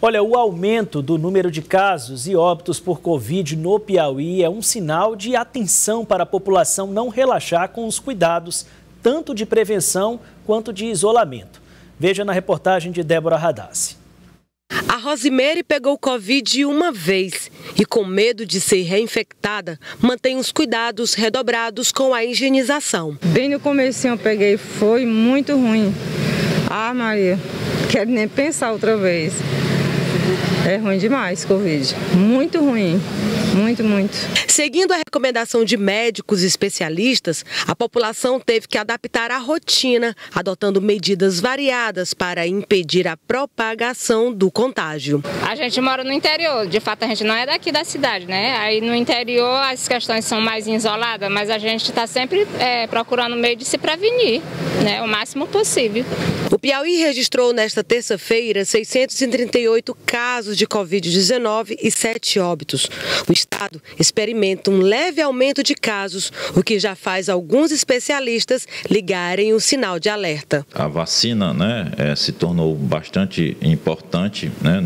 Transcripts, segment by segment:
Olha, o aumento do número de casos e óbitos por Covid no Piauí é um sinal de atenção para a população não relaxar com os cuidados, tanto de prevenção quanto de isolamento. Veja na reportagem de Débora Radassi. A Rosemary pegou Covid uma vez e, com medo de ser reinfectada, mantém os cuidados redobrados com a higienização. Bem no começo eu peguei, foi muito ruim. Ah, Maria, quero nem pensar outra vez. É ruim demais, Covid. Muito ruim. Muito, muito. Seguindo a recomendação de médicos e especialistas, a população teve que adaptar a rotina, adotando medidas variadas para impedir a propagação do contágio. A gente mora no interior, de fato a gente não é daqui da cidade, né? Aí no interior as questões são mais isoladas, mas a gente está sempre é, procurando meio de se prevenir, né? O máximo possível. O Piauí registrou nesta terça-feira 638 casos de Covid-19 e 7 óbitos. O estado experimenta um leve aumento de casos, o que já faz alguns especialistas ligarem o sinal de alerta. A vacina né, é, se tornou bastante importante, né,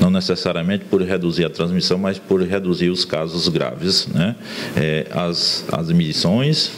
não necessariamente por reduzir a transmissão, mas por reduzir os casos graves, né, é, as, as admissões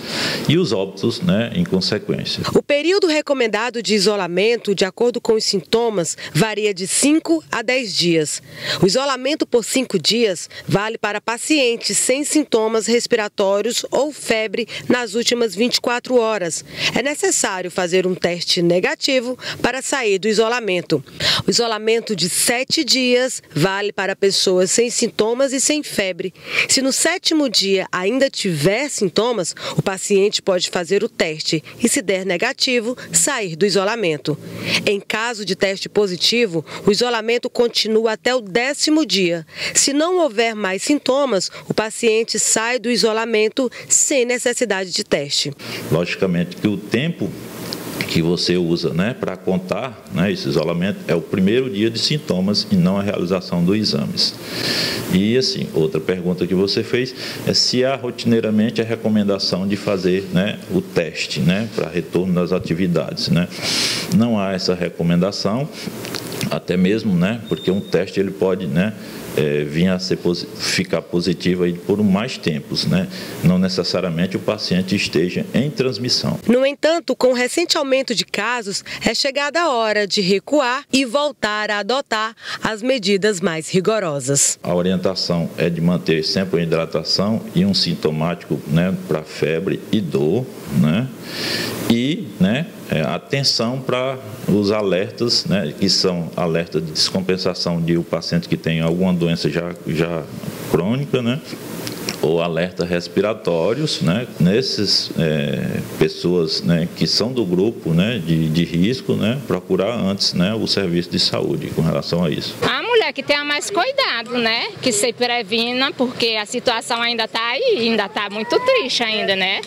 e os óbitos né, em consequência. O período recomendado de isolamento, de acordo com os sintomas, varia de 5 a 10 dias. O isolamento por 5 dias vale para pacientes sem sintomas respiratórios ou febre nas últimas 24 horas. É necessário fazer um teste negativo para sair do isolamento. O isolamento de 7 dias vale para pessoas sem sintomas e sem febre. Se no sétimo dia ainda tiver sintomas, o paciente pode fazer o teste e, se der negativo, sair do isolamento. Em caso de teste positivo, o isolamento continua até o décimo dia. Se não houver mais sintomas, o paciente sai do isolamento sem necessidade de teste. Logicamente que o tempo que você usa né, para contar né, esse isolamento é o primeiro dia de sintomas e não a realização dos exames. E assim, outra pergunta que você fez é se há rotineiramente a recomendação de fazer né, o teste né, para retorno das atividades. Né? Não há essa recomendação, até mesmo, né, porque um teste ele pode, né, é, vir a ser, ficar positivo aí por mais tempos, né? Não necessariamente o paciente esteja em transmissão. No entanto, com o recente aumento de casos, é chegada a hora de recuar e voltar a adotar as medidas mais rigorosas. A orientação é de manter sempre a hidratação e um sintomático, né, para febre e dor, né? E, né, é, atenção para os alertas, né, que são alertas de descompensação de o um paciente que tem alguma doença já, já crônica, né, ou alerta respiratórios, né, nesses é, pessoas né, que são do grupo né, de, de risco, né, procurar antes né, o serviço de saúde com relação a isso. A mulher que tenha mais cuidado, né, que se previna, porque a situação ainda está aí, ainda está muito triste ainda, né.